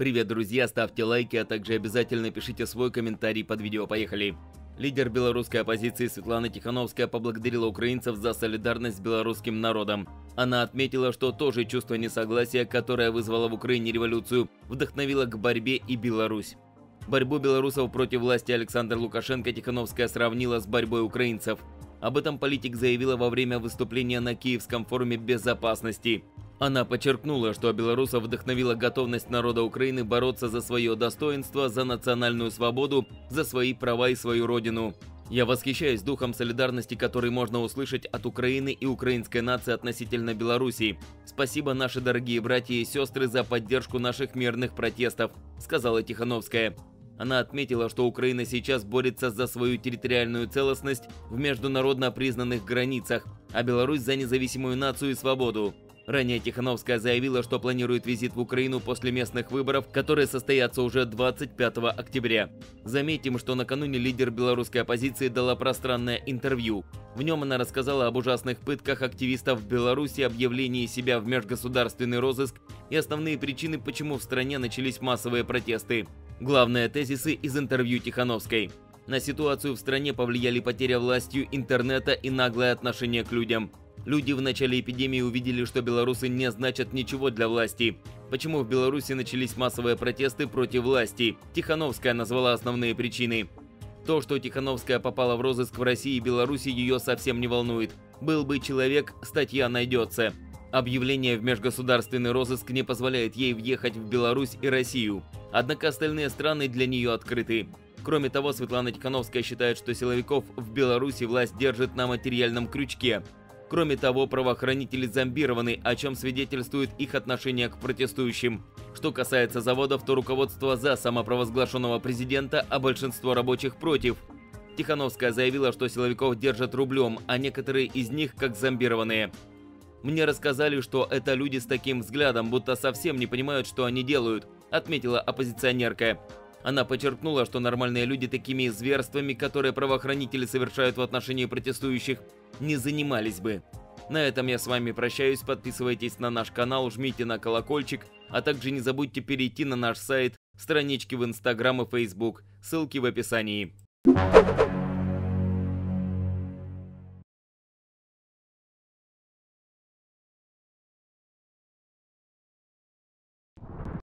Привет, друзья, ставьте лайки, а также обязательно пишите свой комментарий под видео. Поехали! Лидер белорусской оппозиции Светлана Тихановская поблагодарила украинцев за солидарность с белорусским народом. Она отметила, что тоже чувство несогласия, которое вызвало в Украине революцию, вдохновило к борьбе и Беларусь. Борьбу белорусов против власти Александра Лукашенко Тихановская сравнила с борьбой украинцев. Об этом политик заявила во время выступления на Киевском форуме безопасности. Она подчеркнула, что белорусов вдохновила готовность народа Украины бороться за свое достоинство, за национальную свободу, за свои права и свою родину. Я восхищаюсь духом солидарности, который можно услышать от Украины и украинской нации относительно Белоруссии. Спасибо, наши дорогие братья и сестры, за поддержку наших мирных протестов, сказала Тихановская. Она отметила, что Украина сейчас борется за свою территориальную целостность в международно признанных границах, а Беларусь за независимую нацию и свободу. Ранее Тихановская заявила, что планирует визит в Украину после местных выборов, которые состоятся уже 25 октября. Заметим, что накануне лидер белорусской оппозиции дала пространное интервью. В нем она рассказала об ужасных пытках активистов в Беларуси, объявлении себя в межгосударственный розыск и основные причины, почему в стране начались массовые протесты. Главные тезисы из интервью Тихановской. На ситуацию в стране повлияли потеря властью интернета и наглое отношение к людям. Люди в начале эпидемии увидели, что белорусы не значат ничего для власти. Почему в Беларуси начались массовые протесты против власти? Тихановская назвала основные причины. То, что Тихановская попала в розыск в России и Беларуси, ее совсем не волнует. Был бы человек, статья найдется. Объявление в межгосударственный розыск не позволяет ей въехать в Беларусь и Россию. Однако остальные страны для нее открыты. Кроме того, Светлана Тихановская считает, что силовиков в Беларуси власть держит на материальном крючке. Кроме того, правоохранители зомбированы, о чем свидетельствует их отношение к протестующим. Что касается заводов, то руководство за самопровозглашенного президента, а большинство рабочих против. Тихановская заявила, что силовиков держат рублем, а некоторые из них как зомбированные. «Мне рассказали, что это люди с таким взглядом, будто совсем не понимают, что они делают», отметила оппозиционерка. Она подчеркнула, что нормальные люди такими зверствами, которые правоохранители совершают в отношении протестующих, не занимались бы. На этом я с вами прощаюсь, подписывайтесь на наш канал, жмите на колокольчик, а также не забудьте перейти на наш сайт, странички в Инстаграм и Фейсбук, ссылки в описании.